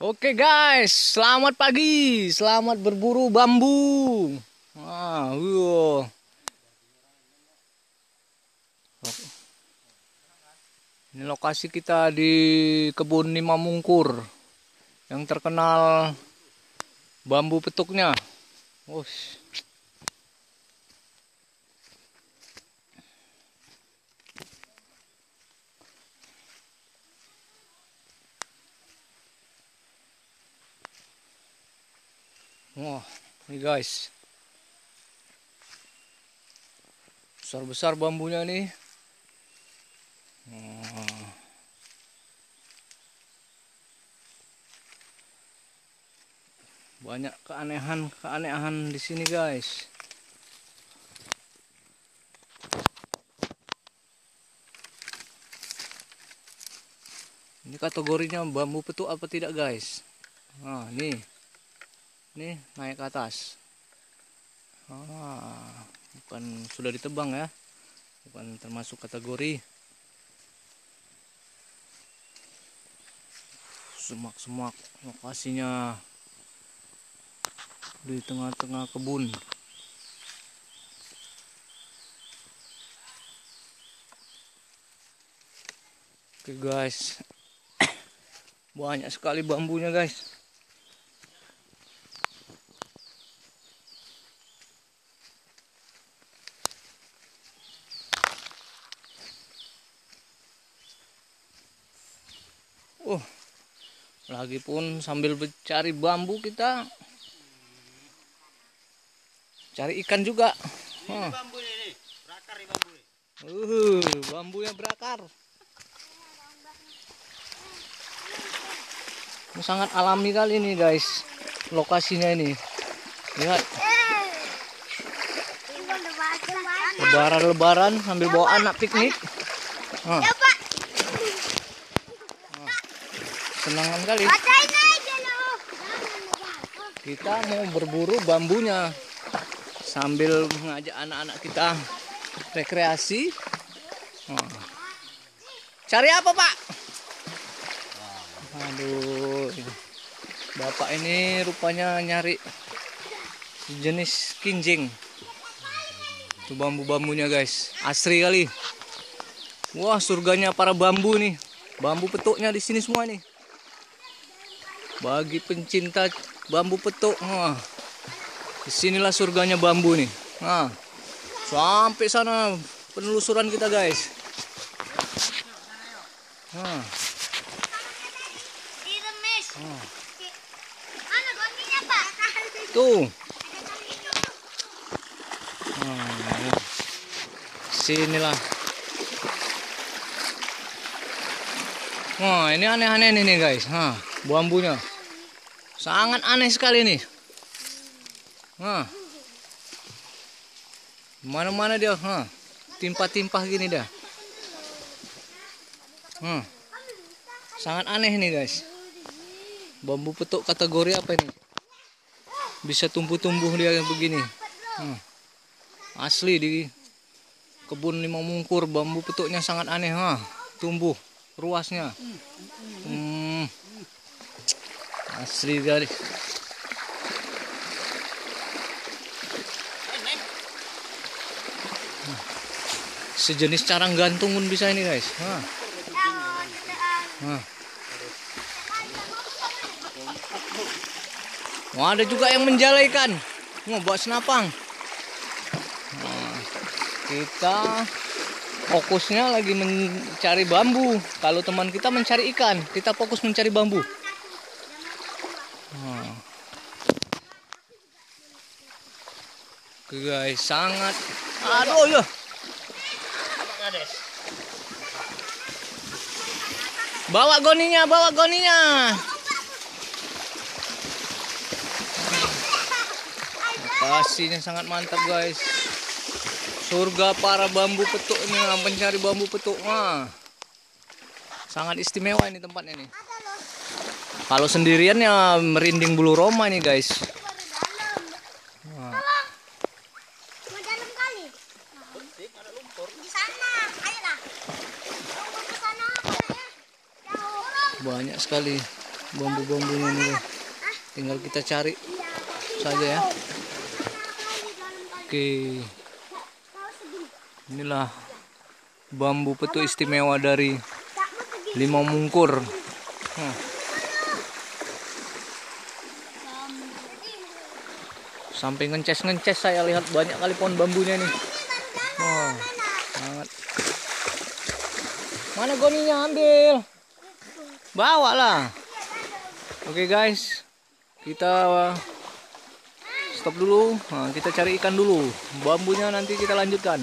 Oke guys, selamat pagi, selamat berburu bambu. Wah, wow. Ini lokasi kita di kebun lima mungkur yang terkenal bambu petuknya. Wush. Wah, ini guys. Besar-besar bambunya nih. Banyak keanehan-keanehan di sini, guys. Ini kategorinya bambu petuk apa tidak, guys? Nah, nih. Nih, naik ke atas. Ah, bukan sudah ditebang ya. Bukan termasuk kategori. Semak-semak lokasinya di tengah-tengah kebun. Oke guys. Banyak sekali bambunya guys. Oh, lagi pun sambil mencari bambu kita cari ikan juga. Ini bambu ini, berakar nih bambu ini. Uh, bambunya berakar. Ini sangat alami kali ini guys, lokasinya ini. Lihat, lebaran-lebaran sambil bawa anak piknik. Nah, senangan kali. Kita mau berburu bambunya sambil mengajak anak-anak kita rekreasi. Cari apa pak? Aduh, bapak ini rupanya nyari jenis kinjing. Itu bambu-bambunya guys, asri kali. Wah surganya para bambu nih, bambu petuknya di sini semua nih. Bagi pencinta bambu petuk, wah, di sinilah surganya bambu nih. Nah, sampai sana penelusuran kita guys. Nah, Oh. tuh. Nah, sinilah. Wah, ini aneh-aneh nih guys. Nah, bambunya. Sangat aneh sekali nih. Nah. Mana-mana dia, ha. Timpah-timpah gini dah. Hmm. Sangat aneh nih guys. Bambu petuk kategori apa ini? Bisa tumbuh-tumbuh dia begini. Hmm. Asli di kebun lima mungkur bambu petuknya sangat aneh ha. Tumbuh ruasnya. Hmm. Asli dari sejenis carang gantung pun bisa ini guys. Nah. Wah, ada juga yang menjala ikan. Mau buat senapang. Nah, kita fokusnya lagi mencari bambu. Kalau teman kita mencari ikan, kita fokus mencari bambu. Nah. Oke guys, sangat. Aduh ya. Bawa goninya, bawa goninya. Lokasinya sangat mantap guys. Surga para bambu petuk ini, pencari bambu petuk. Wah. Sangat istimewa ini tempatnya nih. Kalau sendirian ya merinding bulu Roma nih guys. Banyak sekali. bambu-bambunya nih guys. Tinggal kita cari saja ya. Oke. Inilah bambu petu istimewa dari Limau Mungkur. Hah. Sampai ngences-ngences saya lihat banyak kali pohon bambunya nih. Oh, sangat. Mana goninya ambil? Bawa lah. Oke guys, kita uh, stop dulu. Nah, kita cari ikan dulu. Bambunya nanti kita lanjutkan.